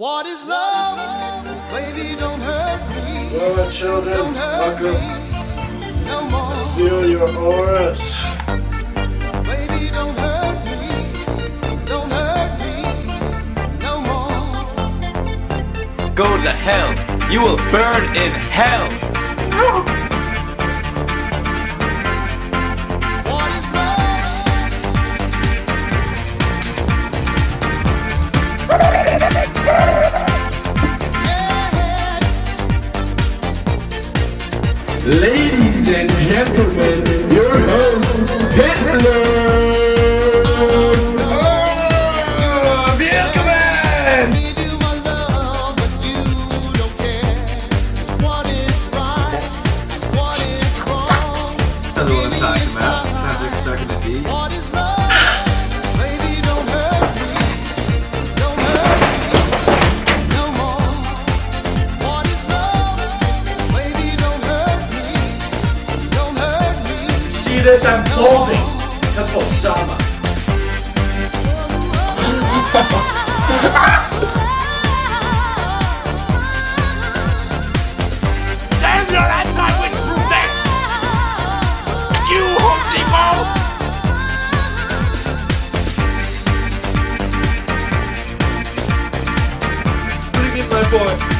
What is love? Baby, don't hurt me. Well, children, Don't hurt buckle. me no more. Feel your auras. Baby, don't hurt me. Don't hurt me no more. Go to hell. You will burn in hell. Ladies and gentlemen, your host, Hitler! Oh, welcome! Give you my love, but you don't care. So what is right? What is wrong? I know what I'm talking about. Sounds like you're sucking a D. See this? I'm balding. That's Osama. Damn your! You! Bring in my boy.